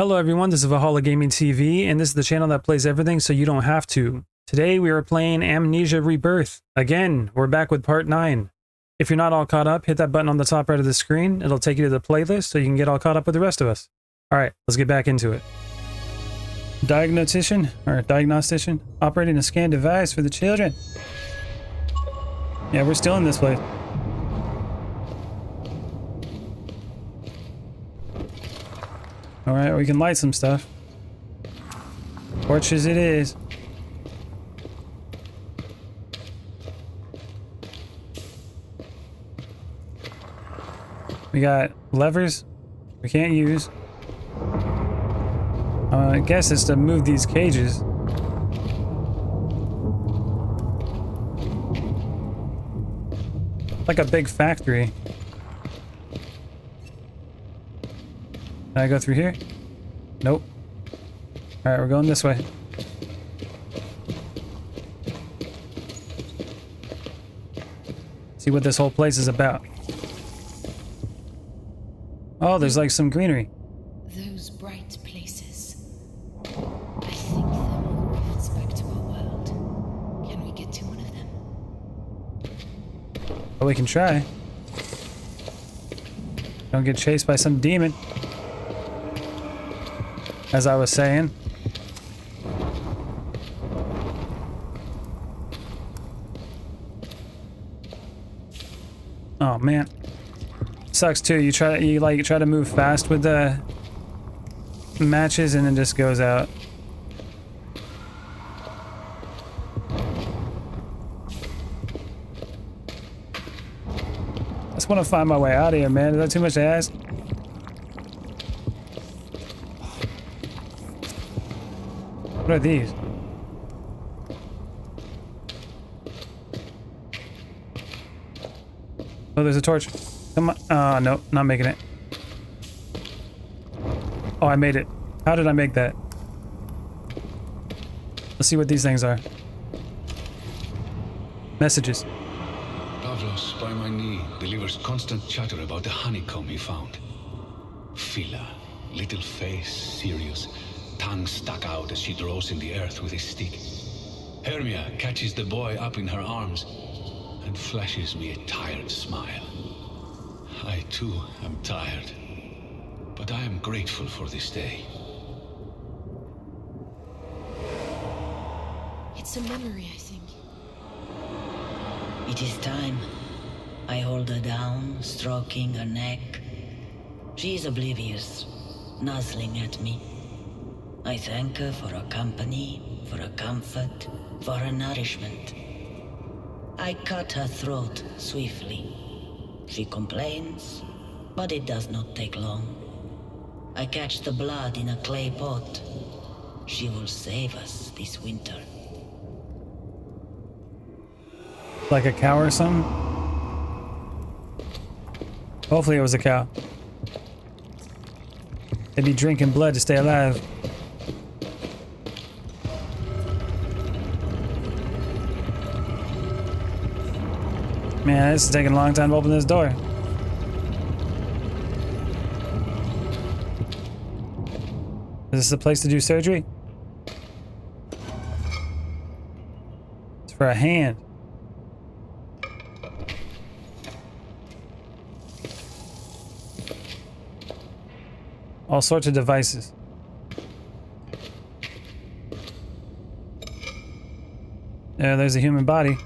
Hello everyone, this is Valhalla Gaming TV, and this is the channel that plays everything so you don't have to. Today we are playing Amnesia Rebirth. Again, we're back with part 9. If you're not all caught up, hit that button on the top right of the screen. It'll take you to the playlist so you can get all caught up with the rest of us. Alright, let's get back into it. Diagnostician, or diagnostician, operating a scan device for the children. Yeah, we're still in this place. Alright, we can light some stuff. Torches it is. We got levers we can't use. Uh, I guess it's to move these cages. Like a big factory. Can I go through here? Nope. Alright, we're going this way. See what this whole place is about. Oh, there's like some greenery. Those bright places. I think they're rifts back to our world. Can we get to one of them? But we can try. Don't get chased by some demon. As I was saying. Oh man. Sucks too. You try you like try to move fast with the matches and it just goes out. I just want to find my way out of here, man. Is that too much to ask? What are these? Oh, there's a torch. Come on. Oh, no, not making it. Oh, I made it. How did I make that? Let's see what these things are. Messages. Pavlos, by my knee, delivers constant chatter about the honeycomb he found. Phila, little face, serious, tongue stuck out as she draws in the earth with a stick. Hermia catches the boy up in her arms and flashes me a tired smile. I too am tired, but I am grateful for this day. It's a memory, I think. It is time. I hold her down, stroking her neck. She is oblivious, nuzzling at me. I thank her for her company, for her comfort, for her nourishment. I cut her throat swiftly. She complains, but it does not take long. I catch the blood in a clay pot. She will save us this winter. Like a cow or something? Hopefully it was a cow. They'd be drinking blood to stay alive. Man, this is taking a long time to open this door. Is this the place to do surgery? It's for a hand. All sorts of devices. Yeah, there's a human body.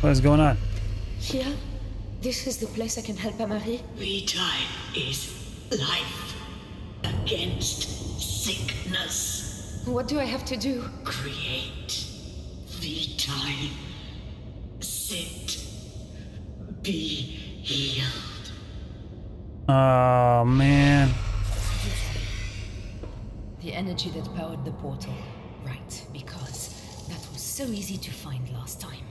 What is going on? Here? This is the place I can help Amari? Vitae is life against sickness. What do I have to do? Create Vitae. Sit. Be healed. Oh man. The energy that powered the portal. Right, because that was so easy to find last time.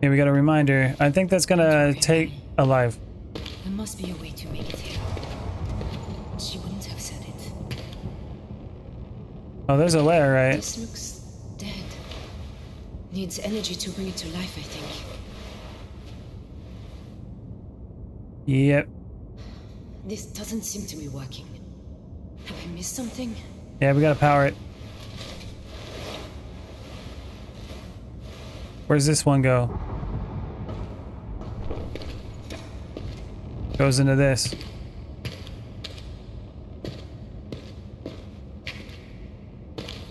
Here we got a reminder. I think that's gonna take alive. There must be a way to make it here. She wouldn't have said it. Oh, there's a letter, right? This looks dead. Needs energy to bring it to life, I think. Yep. This doesn't seem to be working. Have I missed something? Yeah, we gotta power it. Where's this one go? Goes into this.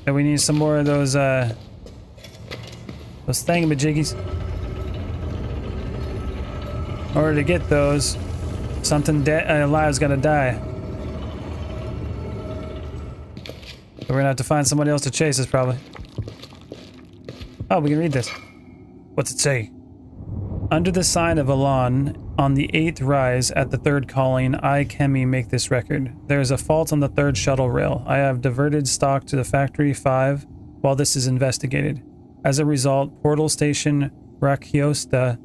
And we need some more of those, uh, those thingamajiggies. In order to get those, something dead, uh, alive's gotta die. So we're gonna have to find somebody else to chase us, probably. Oh, we can read this. What's it say? Under the sign of Alon, on the eighth rise at the third calling, I, Kemi, make this record. There is a fault on the third shuttle rail. I have diverted stock to the Factory 5 while this is investigated. As a result, Portal Station Rakiosta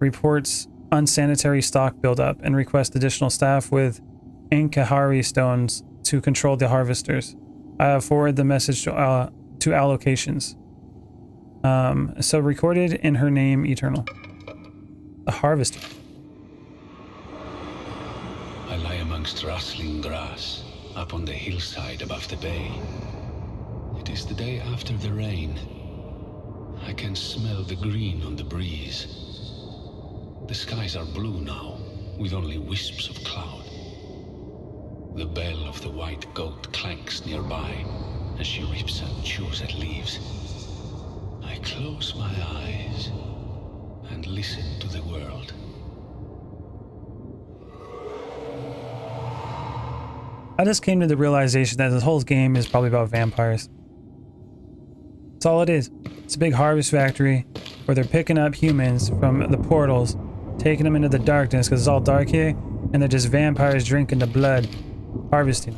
reports unsanitary stock buildup and requests additional staff with Inkahari stones to control the harvesters. I have forwarded the message to, uh, to allocations. Um, so recorded in her name, Eternal. The harvester. I lie amongst rustling grass, up on the hillside above the bay. It is the day after the rain. I can smell the green on the breeze. The skies are blue now, with only wisps of cloud. The bell of the white goat clanks nearby as she rips and chews at leaves. I close my eyes and listen to the world. I just came to the realization that this whole game is probably about vampires. That's all it is. It's a big harvest factory where they're picking up humans from the portals, taking them into the darkness because it's all dark here, and they're just vampires drinking the blood, harvesting.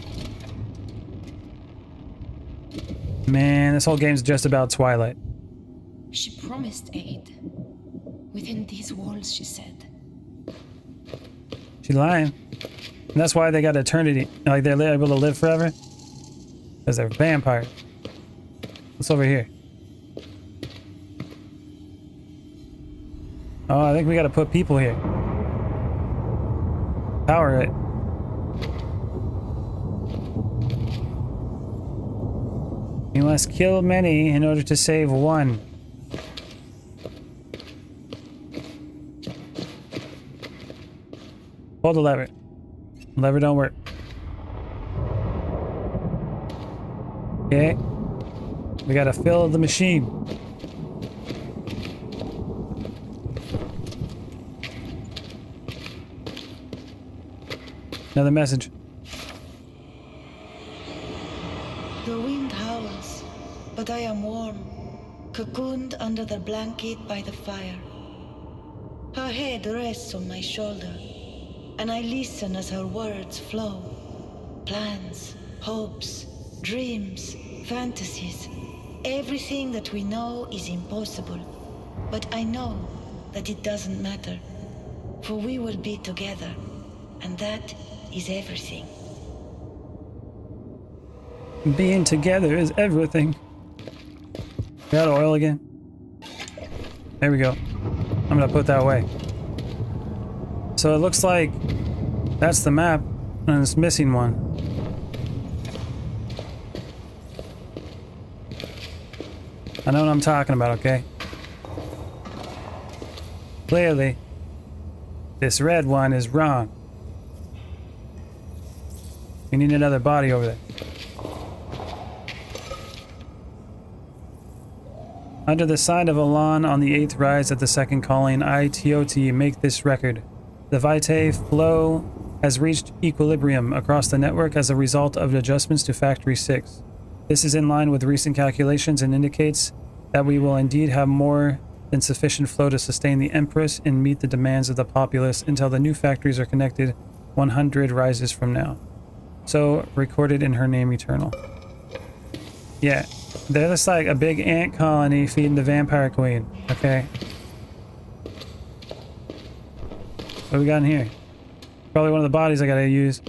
Man, this whole game's just about Twilight. She promised aid. Within these walls, she said. She's lying. And that's why they got eternity. Like they're able to live forever. Because they're vampires. What's over here? Oh, I think we gotta put people here. Power it. You must kill many in order to save one. Pull the lever. Lever don't work. Okay. We gotta fill the machine. Another message. The wind howls, but I am warm, cocooned under the blanket by the fire. Her head rests on my shoulder, and I listen as her words flow. Plans, hopes, dreams, fantasies. Everything that we know is impossible. But I know that it doesn't matter, for we will be together, and that is everything. Being together is everything. Got oil again? There we go. I'm gonna put that away. So it looks like that's the map, and it's missing one. I know what I'm talking about, okay? Clearly, this red one is wrong. We need another body over there. Under the sign of Elan on the eighth rise at the second calling, I, Teoti, make this record. The Vitae flow has reached equilibrium across the network as a result of adjustments to Factory 6. This is in line with recent calculations and indicates that we will indeed have more than sufficient flow to sustain the Empress and meet the demands of the populace until the new factories are connected 100 rises from now. So, recorded in her name eternal. Yeah, they're just like a big ant colony feeding the vampire queen. Okay. What we got in here? Probably one of the bodies I gotta use.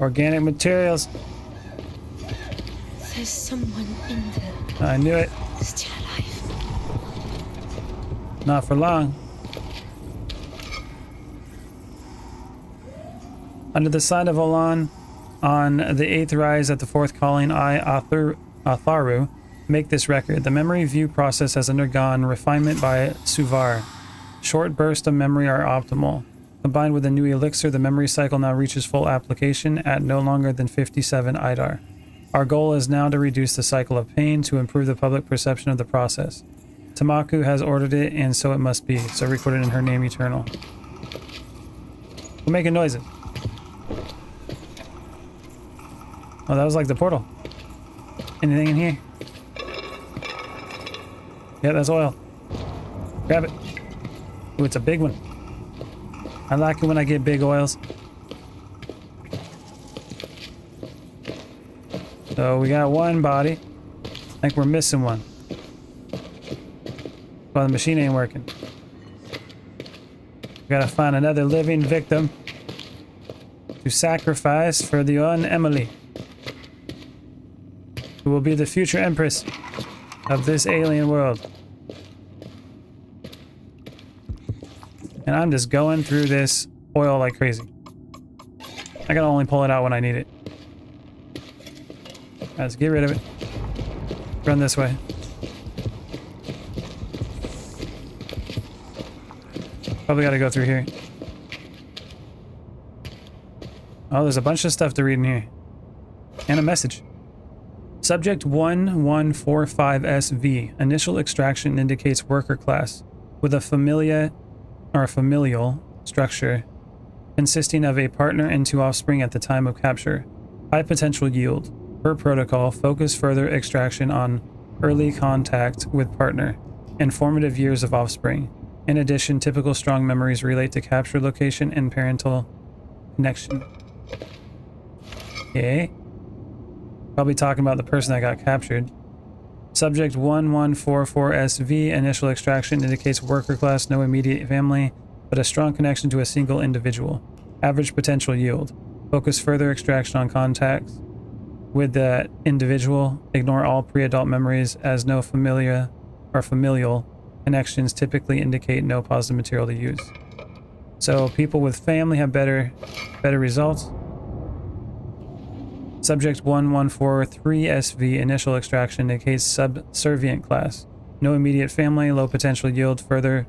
Organic materials. There's someone in there, I knew it. still alive. Not for long. Under the side of Olan, on the eighth rise at the fourth calling, I, Athur, Atharu, make this record. The memory view process has undergone refinement by Suvar. Short bursts of memory are optimal. Combined with a new elixir, the memory cycle now reaches full application at no longer than 57 IDAR. Our goal is now to reduce the cycle of pain to improve the public perception of the process. Tamaku has ordered it, and so it must be. So recorded in her name, Eternal. We're making noises. Oh, that was like the portal. Anything in here? Yeah, that's oil. Grab it. Ooh, it's a big one. I like it when I get big oils. So we got one body. I think we're missing one. Well, the machine ain't working. We gotta find another living victim to sacrifice for the un Emily, who will be the future empress of this alien world. And I'm just going through this oil like crazy. I can only pull it out when I need it. Let's get rid of it. Run this way. Probably gotta go through here. Oh, there's a bunch of stuff to read in here. And a message. Subject 1145SV. Initial extraction indicates worker class with a familia or a familial structure consisting of a partner and two offspring at the time of capture. High potential yield. Per protocol, focus further extraction on early contact with partner and formative years of offspring. In addition, typical strong memories relate to capture location and parental connection. Okay. Probably talking about the person that got captured. Subject 1144SV, initial extraction indicates worker class, no immediate family, but a strong connection to a single individual. Average potential yield. Focus further extraction on contacts with that individual. Ignore all pre-adult memories as no familiar or familial connections typically indicate no positive material to use. So people with family have better better results. Subject 1143SV initial extraction indicates subservient class. No immediate family, low potential yield, further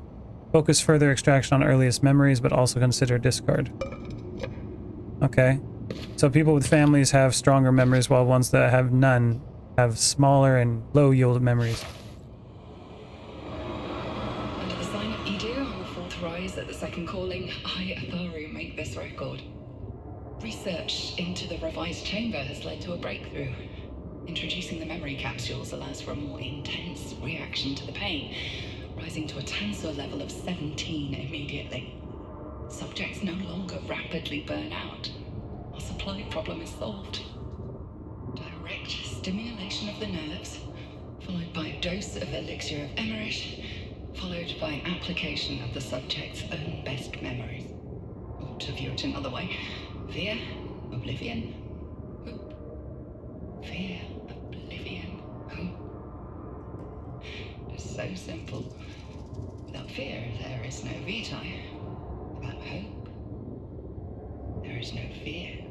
focus further extraction on earliest memories, but also consider discard. Okay. So people with families have stronger memories, while ones that have none have smaller and low yield memories. Under the sign of Idir on the fourth rise at the second calling, I, Atharu, make this record. Research into the revised chamber has led to a breakthrough. Introducing the memory capsules allows for a more intense reaction to the pain, rising to a tensor level of 17 immediately. Subjects no longer rapidly burn out. Our supply problem is solved. Direct stimulation of the nerves, followed by a dose of elixir of Emmerich, followed by application of the subject's own best memories. Or to view it another way, fear, oblivion, hope. Fear, oblivion, hope. It's so simple. Without fear, there is no vitae. Without hope, there is no fear.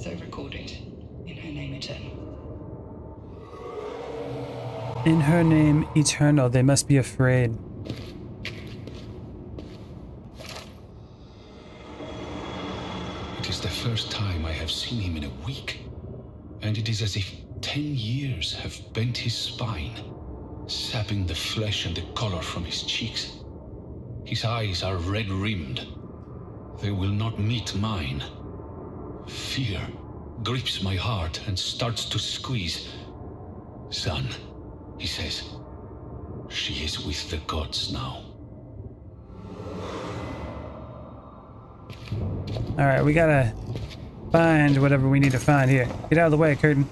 So recorded in her name eternal. In her name, eternal, they must be afraid. It is the first time I have seen him in a week, and it is as if ten years have bent his spine, sapping the flesh and the color from his cheeks. His eyes are red rimmed. They will not meet mine. Fear grips my heart and starts to squeeze. Son, he says, she is with the gods now. Alright, we gotta find whatever we need to find here. Get out of the way, curtain.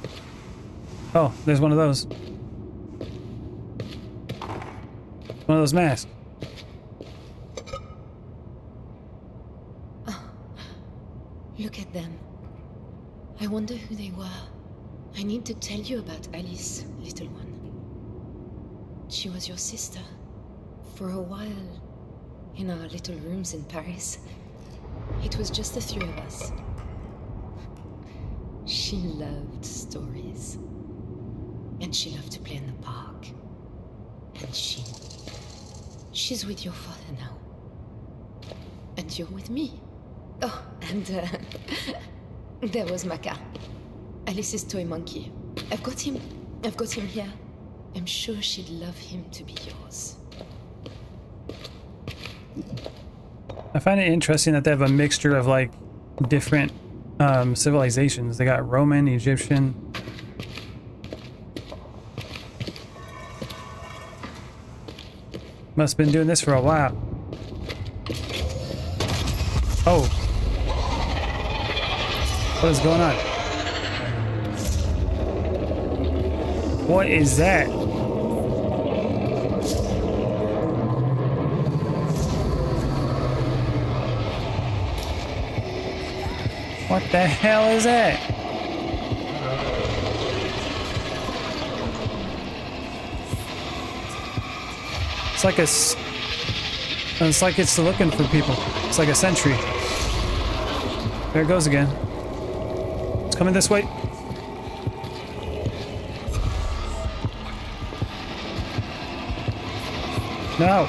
Oh, there's one of those. One of those masks. Look at them. I wonder who they were. I need to tell you about Alice, little one. She was your sister. For a while, in our little rooms in Paris, it was just the three of us. She loved stories. And she loved to play in the park. And she. She's with your father now. And you're with me. Oh, and uh, there was Maka. Alice's toy monkey. I've got him. I've got him here. I'm sure she'd love him to be yours. I find it interesting that they have a mixture of like different um, civilizations. They got Roman, Egyptian. Must have been doing this for a while. Oh. What is going on? What is that? What the hell is that? It's like a. It's like it's looking for people. It's like a sentry. There it goes again. It's coming this way. No.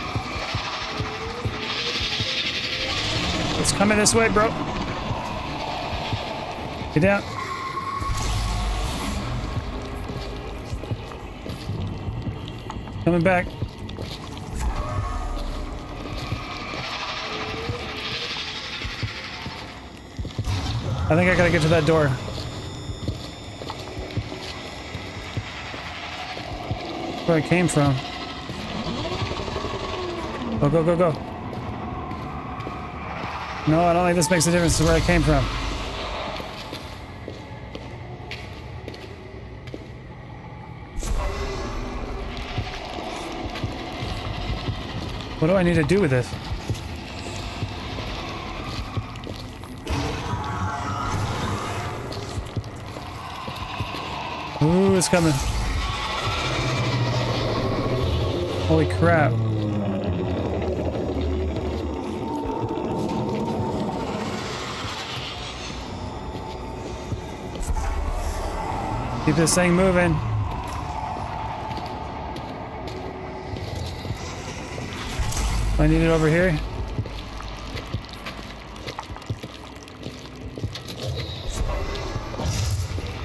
It's coming this way, bro. Get out. Coming back. I think I gotta get to that door. Where I came from. Go, go, go, go. No, I don't think this makes a difference to where I came from. What do I need to do with this? Ooh, it's coming. Holy crap. Keep this thing moving. I need it over here.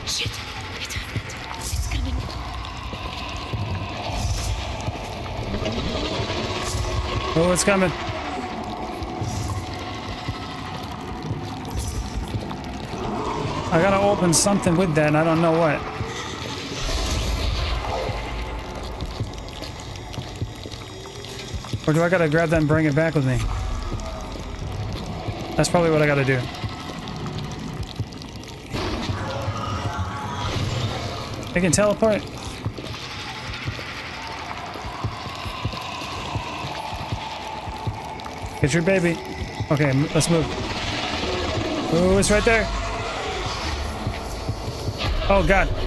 Shit! It happened. It's coming. Oh, it's coming. I gotta open something with that, and I don't know what. Or do I gotta grab that and bring it back with me? That's probably what I gotta do. It can teleport? Get your baby. Okay, let's move. Oh, it's right there. Oh, God.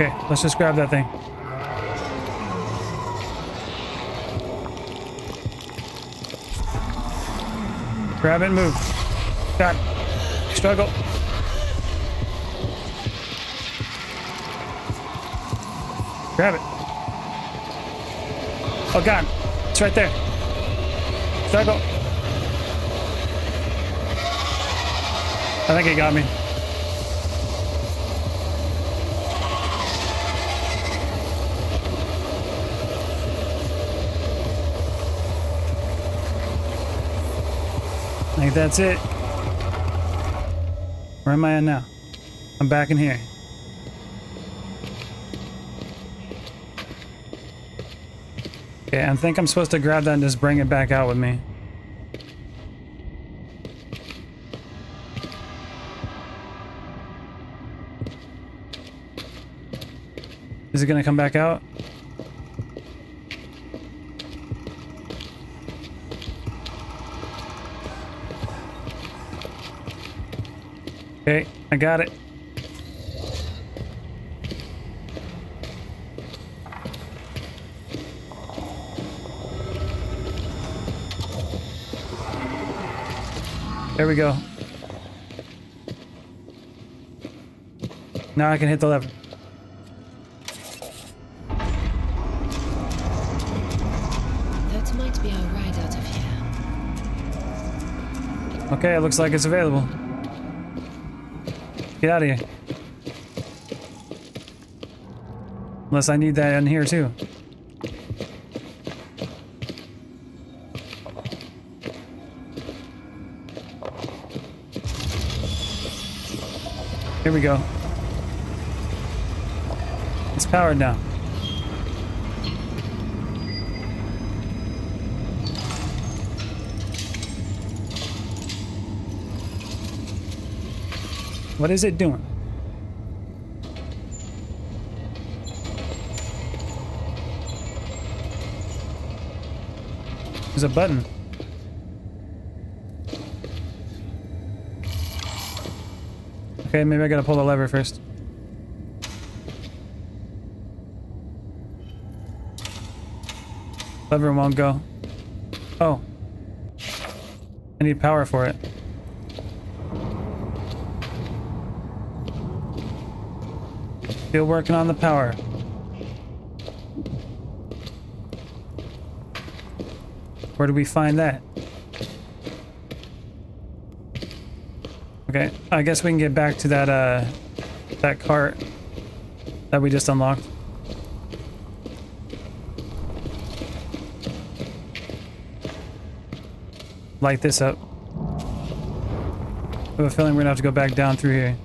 Okay, let's just grab that thing. Grab it and move. God. Struggle. Grab it. Oh god, it's right there. Struggle. I think it got me. Think that's it. Where am I at now? I'm back in here. Okay, I think I'm supposed to grab that and just bring it back out with me. Is it gonna come back out? Okay, I got it. There we go. Now I can hit the lever. That might be our ride out of here. Okay, it looks like it's available. Get out of here. Unless I need that in here too. Here we go. It's powered now. What is it doing? There's a button. Okay, maybe I gotta pull the lever first. Lever won't go. Oh. I need power for it. Still working on the power. Where do we find that? Okay, I guess we can get back to that uh that cart that we just unlocked. Light this up. I have a feeling we're gonna have to go back down through here.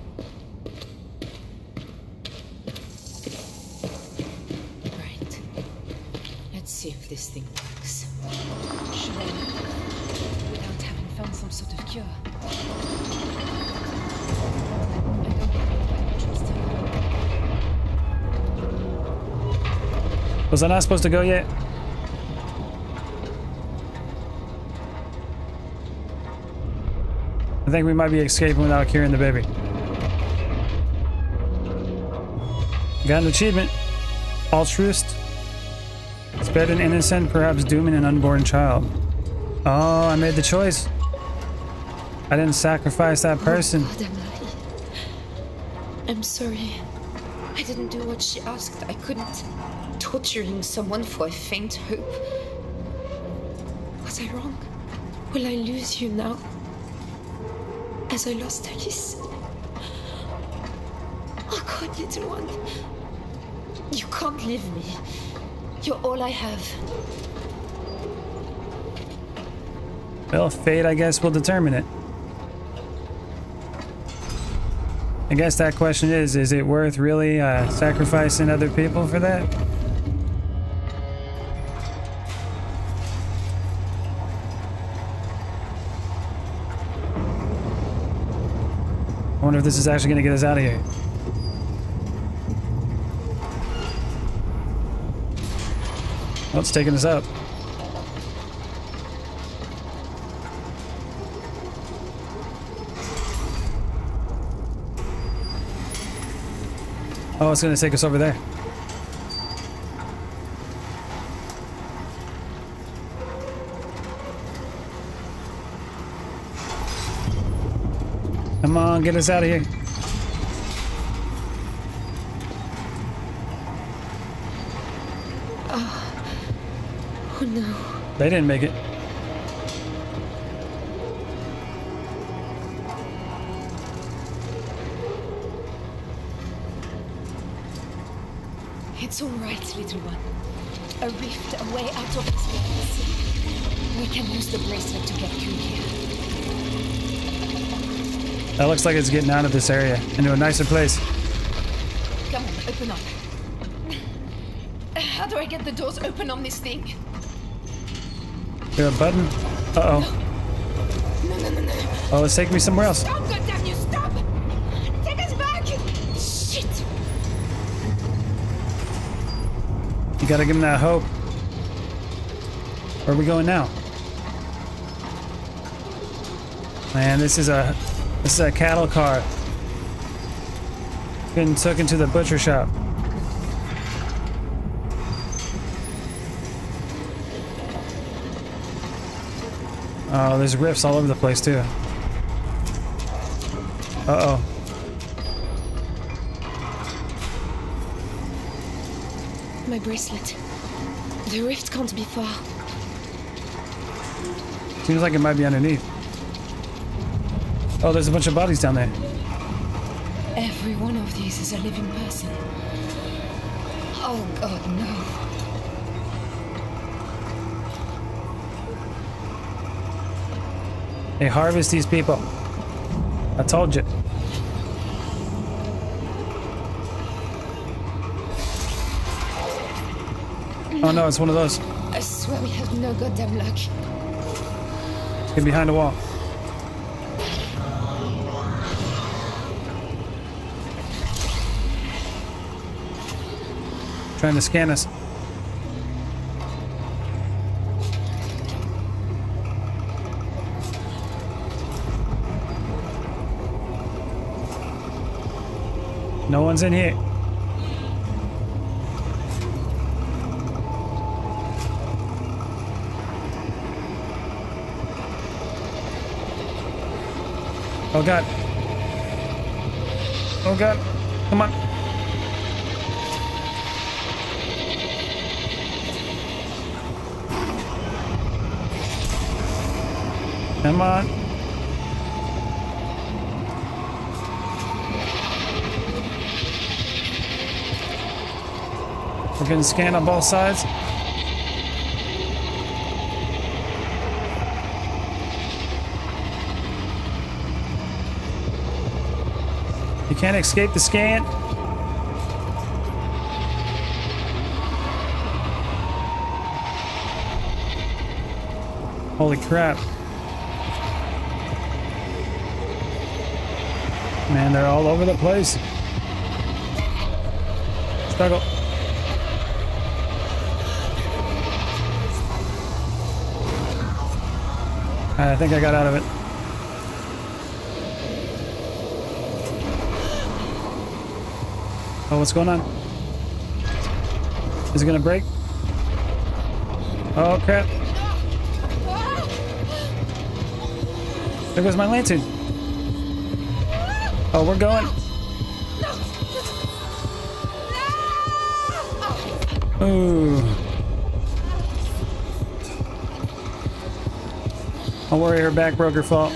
Was I not supposed to go yet? I think we might be escaping without curing the baby. Got an achievement. Altruist. Spared an innocent, perhaps dooming an unborn child. Oh, I made the choice. I didn't sacrifice that person. Oh, Emily. I'm sorry. I didn't do what she asked. I couldn't. Torturing someone for a faint hope. Was I wrong? Will I lose you now? As I lost Alice? Oh God, little one. You can't leave me. You're all I have. Well, fate, I guess, will determine it. I guess that question is, is it worth really uh, sacrificing other people for that? Wonder if this is actually going to get us out of here. Oh, it's taking us up. Oh, it's gonna take us over there. Come on, get us out of here. Oh, oh no. They didn't make it. It's all right, little one. A rift, a way out of this. We can use the bracelet to get through here. That looks like it's getting out of this area into a nicer place. Come on, open up. How do I get the doors open on this thing? Here, a button. Uh oh. No, no, no, no. Oh, let's take me somewhere else. Stop, goddamn you, stop! Take us back! Shit! You gotta give him that hope. Where are we going now? Man, this is a this is a cattle car. Been took into the butcher shop. Oh, there's rifts all over the place too. Uh-oh. My bracelet. The rift can't be far. Seems like it might be underneath. Oh, there's a bunch of bodies down there. Every one of these is a living person. Oh god, no. They harvest these people. I told you. Oh no, it's one of those. I swear we have no goddamn luck. Get behind the wall. Trying to scan us. No one's in here. Oh god. Oh god. Come on. Come on. We're getting scanned on both sides. You can't escape the scan. Holy crap. Man, they're all over the place. Struggle. I think I got out of it. Oh, what's going on? Is it gonna break? Oh crap. There goes my lantern. Oh, we're going. Ooh. Don't worry, her back broke her fault.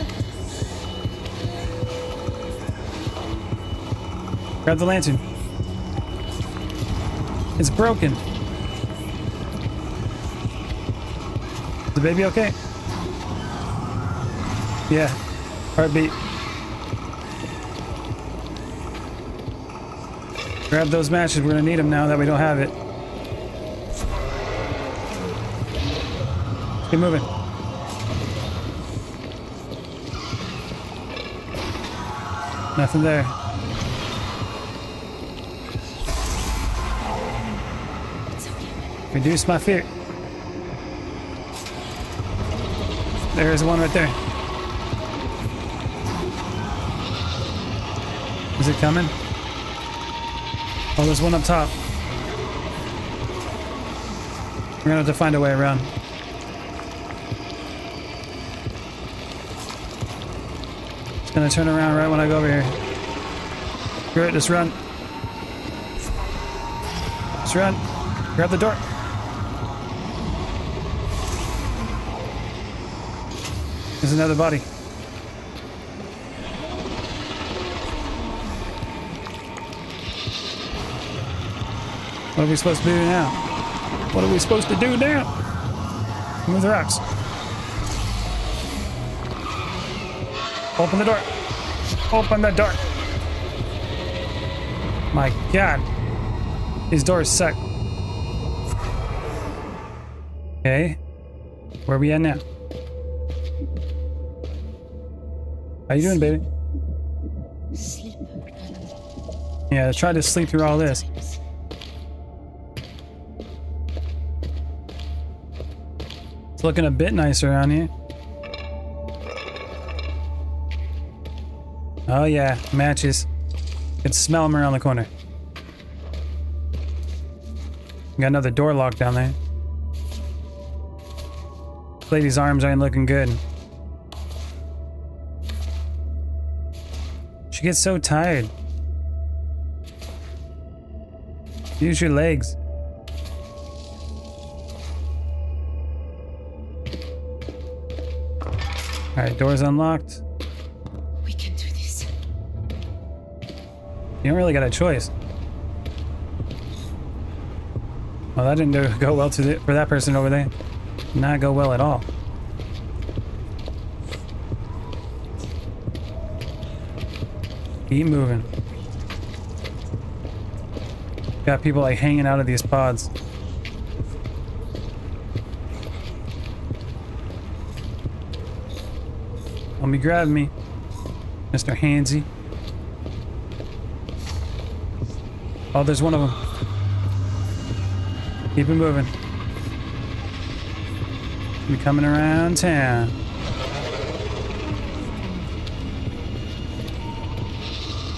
Grab the lantern. It's broken. Is the baby okay? Yeah. Heartbeat. Grab those matches. We're gonna need them now that we don't have it. Keep moving. Nothing there. Reduce my fear. There's one right there. Is it coming? Oh, there's one up top. We're gonna have to find a way around. It's gonna turn around right when I go over here. It, just run. Just run. Grab the door. There's another body. What are we supposed to do now? What are we supposed to do now? Move the rocks. Open the door. Open the door. My god. These doors suck. Okay. Where are we at now? How you doing, baby? Sleep. Yeah, try to sleep through all this. It's looking a bit nicer around here. Oh yeah, matches. Can smell him around the corner. Got another door locked down there. Lady's arms aren't looking good. She gets so tired. Use your legs. Door's unlocked. We can do this. You don't really got a choice. Well, that didn't go well to the, for that person over there. Not go well at all. Keep moving. Got people like hanging out of these pods. Let me grab me, Mr. Handsy. Oh, there's one of them. Keep it moving. We coming around town.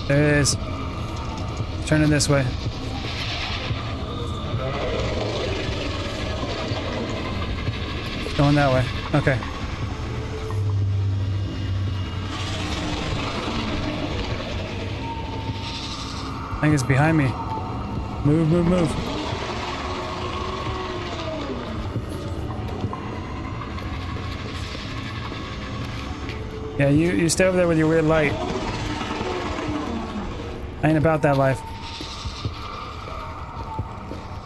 There it is. Turning this way. Going that way. Okay. I think it's behind me. Move, move, move. Yeah, you, you stay over there with your weird light. I ain't about that life.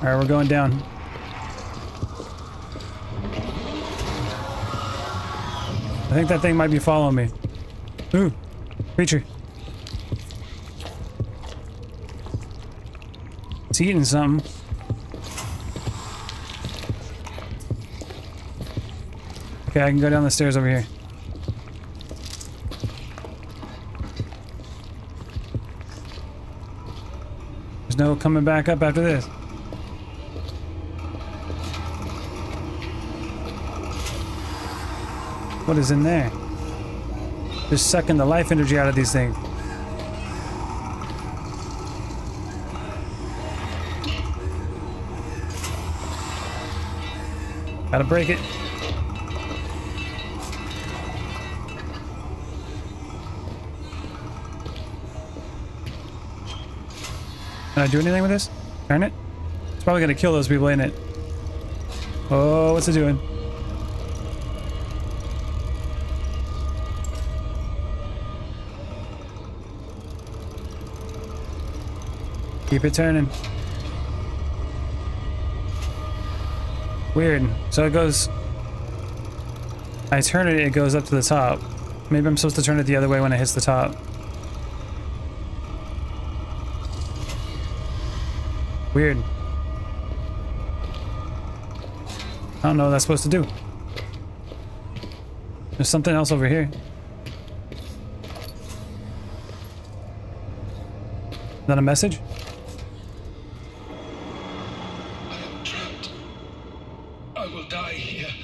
Alright, we're going down. I think that thing might be following me. Ooh, creature. It's eating something. Okay, I can go down the stairs over here. There's no coming back up after this. What is in there? Just sucking the life energy out of these things. Gotta break it. Can I do anything with this? Turn it? It's probably gonna kill those people in it. Oh, what's it doing? Keep it turning. Weird. So it goes... I turn it, it goes up to the top. Maybe I'm supposed to turn it the other way when it hits the top. Weird. I don't know what that's supposed to do. There's something else over here. Is that a message? I will die here.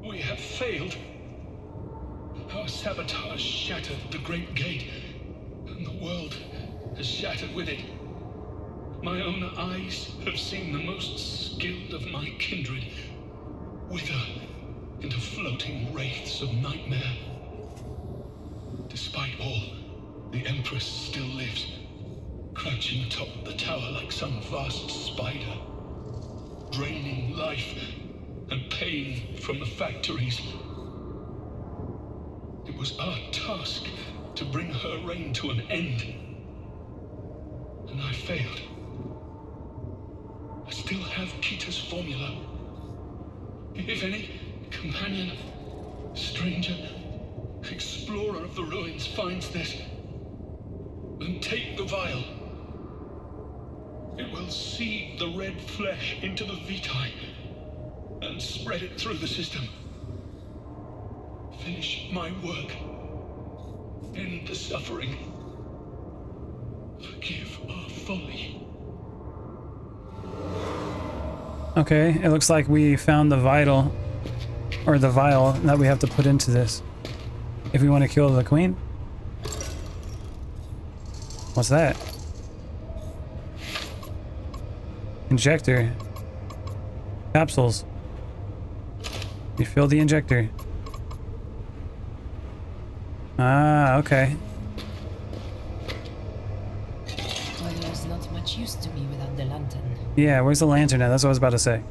We have failed. Our sabotage shattered the Great Gate, and the world has shattered with it. My own eyes have seen the most skilled of my kindred wither into floating wraiths of nightmare. Despite all, the Empress still lives, crouching atop the tower like some vast spider, draining life and pain from the factories. It was our task to bring her reign to an end. And I failed. I still have Kita's formula. If any companion, stranger, explorer of the ruins finds this, then take the vial. It will seed the red flesh into the Vitae and spread it through the system. Finish my work. End the suffering. Forgive our folly. Okay, it looks like we found the vital, or the vial that we have to put into this. If we want to kill the queen. What's that? Injector. Capsules. You fill the injector. Ah, okay. Not much use to me without the lantern. Yeah, where's the lantern now? That's what I was about to say.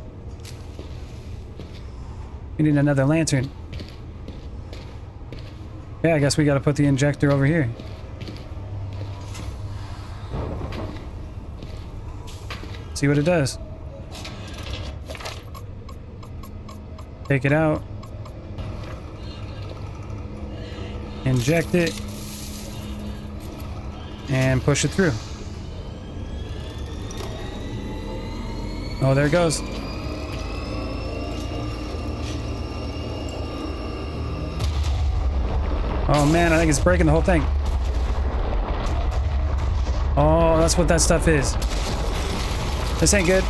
We need another lantern. Yeah, I guess we gotta put the injector over here. See what it does. Take it out. Inject it. And push it through. Oh, there it goes. Oh man, I think it's breaking the whole thing. Oh, that's what that stuff is. This ain't good.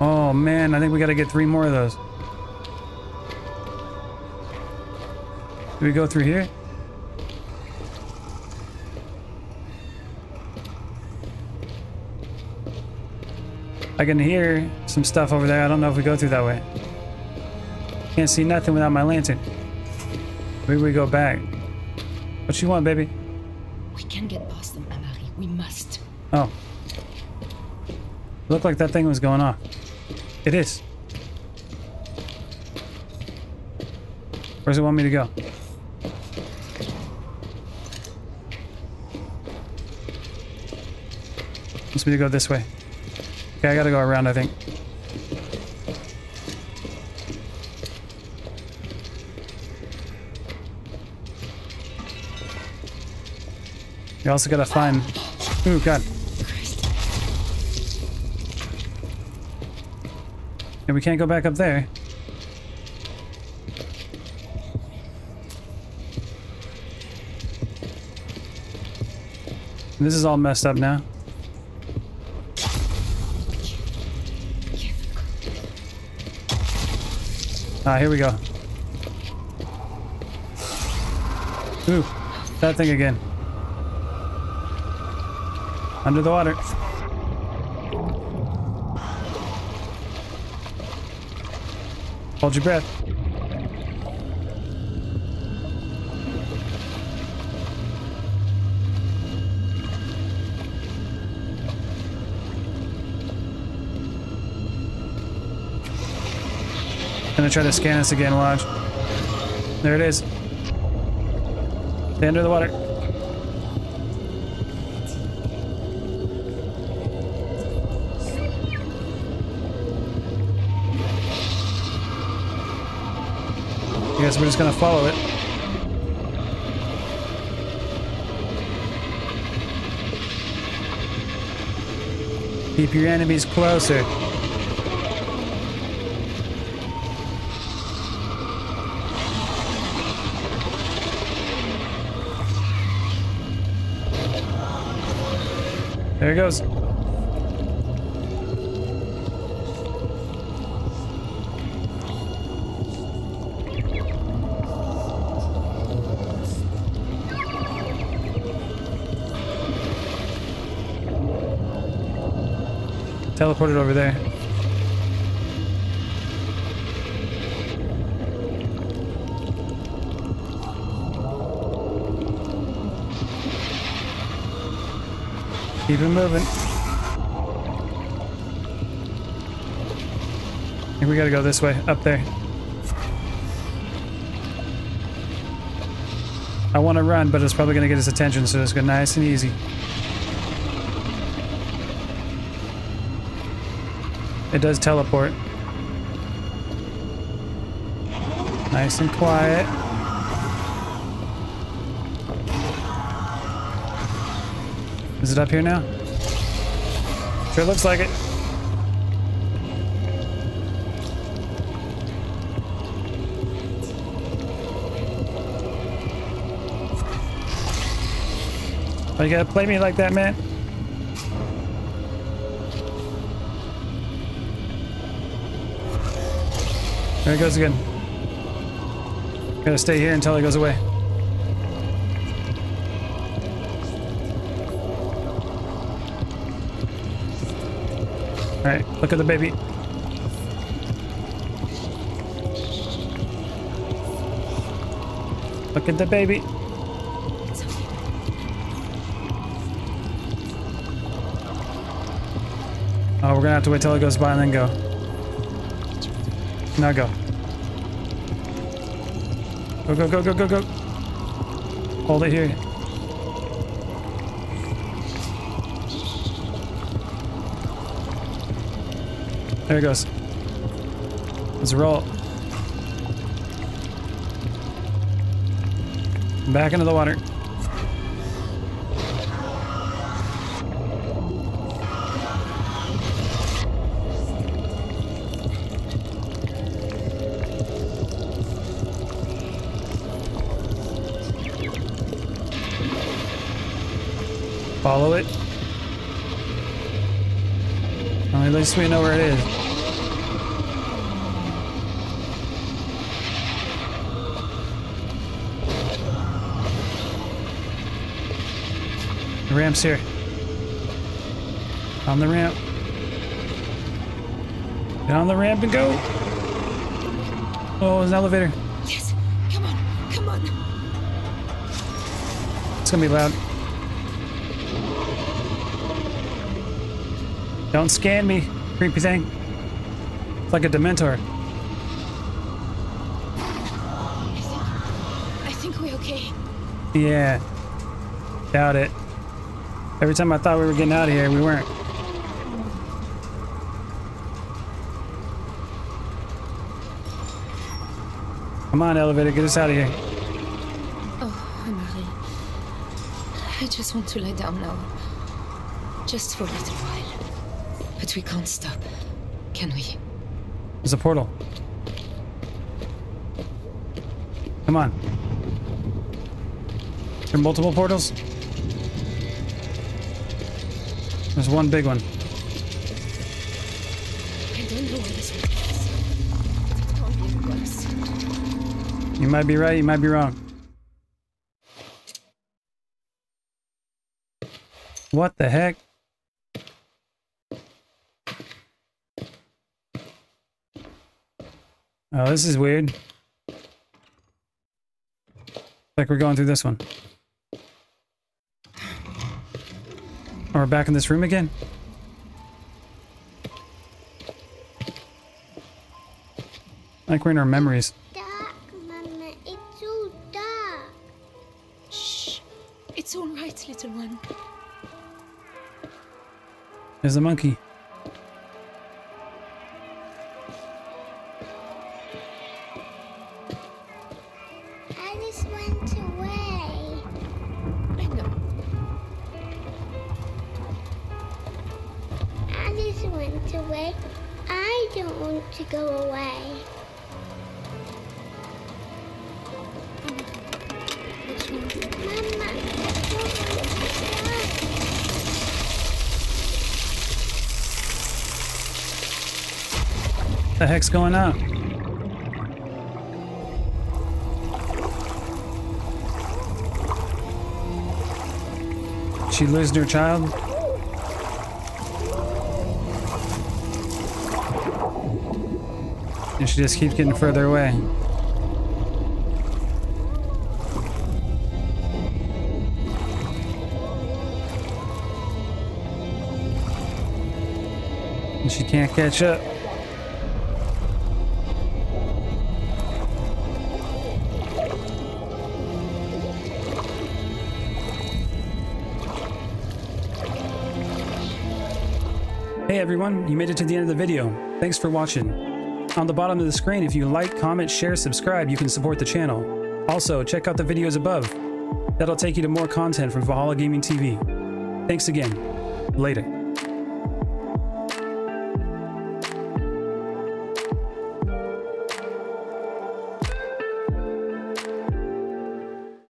Oh man, I think we gotta get three more of those. Do we go through here? I can hear some stuff over there. I don't know if we go through that way. Can't see nothing without my lantern. Maybe we go back. What you want, baby? Looked like that thing was going off. It is. Where does it want me to go? Wants me to go this way. Okay, I gotta go around, I think. You also gotta find... Ooh, God. We can't go back up there. This is all messed up now. Ah, here we go. Ooh, that thing again. Under the water. Hold your breath. Gonna try to scan us again, watch. There it is. Stay under the water. Guess we're just gonna follow it. Keep your enemies closer. There it goes. Teleported over there. Keep it moving. I think we gotta go this way, up there. I want to run, but it's probably gonna get his attention, so let's go nice and easy. It does teleport. Nice and quiet. Is it up here now? Sure looks like it. You gotta play me like that, man? There it goes again. Gotta stay here until it goes away. Alright, look at the baby. Look at the baby. Oh, we're gonna have to wait till it goes by and then go. Now go. Go, go, go, go, go, go. Hold it here. There it goes. Let's roll. Back into the water. Know where it is. The ramp's here. On the ramp. Get on the ramp and go. Oh, there's an elevator. Yes. Come on. Come on. It's gonna be loud. Don't scan me, creepy thing. It's like a Dementor. I think we're okay. Yeah. Doubt it. Every time I thought we were getting out of here, we weren't. Come on, elevator, get us out of here. Oh, Marie. I just want to lie down now. Just for a little while. But we can't stop, can we? There's a portal. Come on. There are multiple portals? There's one big one. I don't know where this one is. It can't be. You might be right, you might be wrong. What the heck? Oh, this is weird. Like we're going through this one. Or we're back in this room again? Like we're in our memories. dark, Mama. It's so dark. Shh. It's all right, little one. There's a monkey. Away. I don't want to go away. Die. the heck's going on? She losing her child? She just keeps getting further away. And she can't catch up. Hey everyone, you made it to the end of the video. Thanks for watching. On the bottom of the screen, if you like, comment, share, subscribe, you can support the channel. Also, check out the videos above. That'll take you to more content from Valhalla Gaming TV. Thanks again. Later.